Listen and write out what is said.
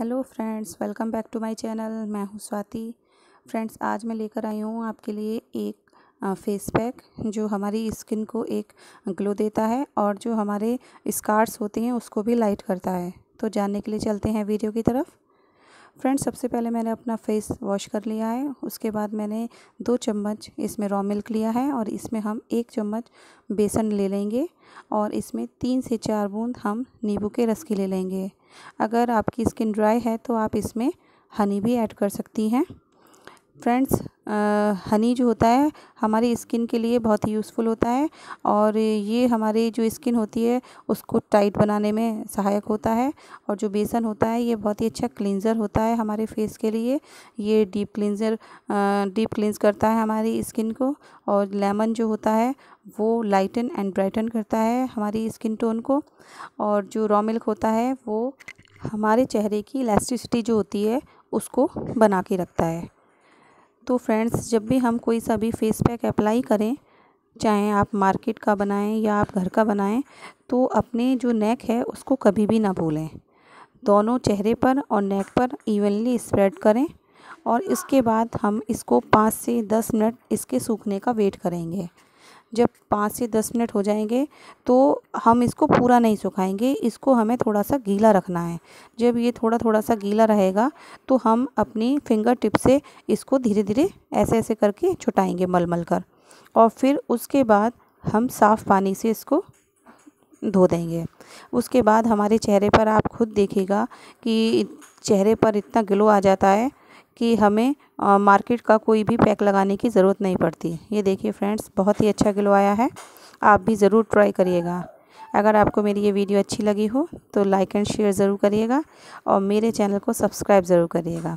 Hello friends, welcome back to my channel. मैं हूँ Swati. Friends, आज मैं लेकर आई हूँ आपके लिए एक फेस पैक जो हमारी स्किन को एक ग्लो देता है और जो हमारे स्कार्स होते हैं उसको भी लाइट करता है। तो जानने के लिए चलते हैं वीडियो की तरफ़। फ्रेंड्स, सबसे पहले मैंने अपना फेस वॉश कर लिया है। उसके बाद मैंने दो चम्मच इसमें रॉ मिल्क लिया है और इसमें हम एक चम्मच बेसन ले लेंगे और इसमें तीन से चार बूंद हम नींबू के रस की ले लेंगे। अगर आपकी स्किन ड्राई है तो आप इसमें हनी भी ऐड कर सकती हैं। फ्रेंड्स हनी जो होता है, हमारी स्किन के लिए बहुत ही यूज़फुल होता है और ये हमारी जो स्किन होती है, उसको टाइट बनाने में सहायक होता है और जो बेसन होता है, ये बहुत ही अच्छा क्लिनज़र होता है हमारे फेस के लिए। ये डीप क्लींज़र डीप क्लींस करता है हमारी स्किन को और लेमन जो होता है, वो लाइटन एंड ब्राइटन करता है हमारी स्किन टोन को और जो रॉ मिल्क होता है, वो हमारे चेहरे की इलास्टिसिटी जो होती है, उसको बना के रखता है। तो फ्रेंड्स जब भी हम कोई सा भी फेस पैक अप्लाई करें, चाहे आप मार्केट का बनाएँ या आप घर का बनाएँ तो अपने जो नेक है उसको कभी भी ना भूलें। दोनों चेहरे पर और नेक पर इवनली स्प्रेड करें और इसके बाद हम इसको पाँच से दस मिनट इसके सूखने का वेट करेंगे। जब पाँच से दस मिनट हो जाएँगे तो हम इसको पूरा नहीं सुखाएँगे। इसको हमें थोड़ा सा गीला रखना है। जब ये थोड़ा थोड़ा सा गीला रहेगा तो हम अपनी फिंगर टिप से इसको धीरे धीरे ऐसे ऐसे करके छुटाएँगे मल मल कर। और फिर उसके बाद हम साफ़ पानी से इसको धो देंगे। उसके बाद हमारे चेहरे पर आप खुद देखिएगा कि चेहरे पर इतना ग्लो आ जाता है कि हमें मार्केट का कोई भी पैक लगाने की ज़रूरत नहीं पड़ती। ये देखिए फ्रेंड्स बहुत ही अच्छा ग्लो आया है। आप भी ज़रूर ट्राई करिएगा। अगर आपको मेरी ये वीडियो अच्छी लगी हो तो लाइक एंड शेयर ज़रूर करिएगा और मेरे चैनल को सब्सक्राइब ज़रूर करिएगा।